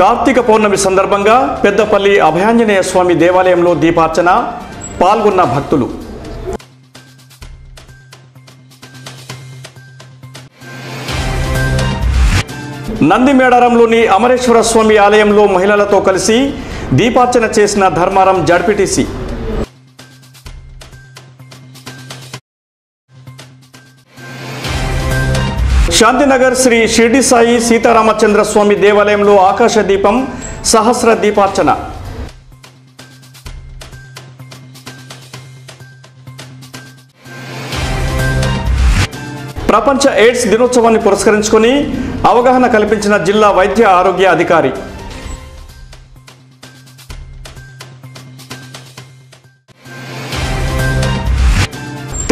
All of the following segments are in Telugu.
కార్తీక పౌర్ణమి సందర్భంగా పెద్దపల్లి అభయాంజనేయ స్వామి దేవాలయంలో దీపార్చన పాల్గొన్న భక్తులు. నందిమేడారంలోని అమరేశ్వర స్వామి ఆలయంలో మహిళలతో కలిసి దీపార్చన చేసిన ధర్మారం జడ్పీటీసీ. శాంతినగర్ శ్రీ షిర్డి సాయి సీతారామచంద్ర స్వామి దేవాలయంలో ఆకాశ దీపం సహస్ర దీపార్చన. ప్రపంచ ఎయిడ్స్ దినోత్సవాన్ని పురస్కరించుకొని అవగాహన కల్పించిన జిల్లా వైద్య ఆరోగ్య అధికారి.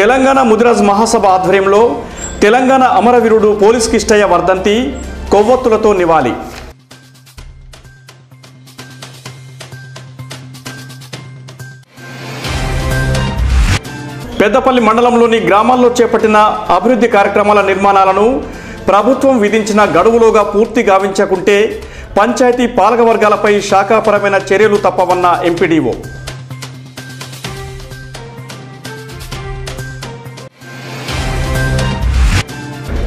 తెలంగాణ ముదిరాజ్ మహాసభ ఆధ్వర్యంలో తెలంగాణ అమరవీరుడు పోలీస్ కిష్టయ్య వర్ధంతి కొవ్వొత్తులతో నివాళి. పెద్దపల్లి మండలంలోని గ్రామాల్లో చేపట్టిన అభివృద్ధి కార్యక్రమాల నిర్మాణాలను ప్రభుత్వం విధించిన గడువులోగా పూర్తి గావించకుంటే పంచాయతీ పాలక వర్గాలపై శాఖాపరమైన చర్యలు తప్పవన్న ఎంపీడీఓ.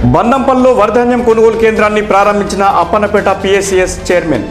బందంపల్లో వరధాన్యం కొనుగోలు కేంద్రాన్ని ప్రారంభించిన అప్పన్నపేట పిఎస్సిఎస్ చైర్మన్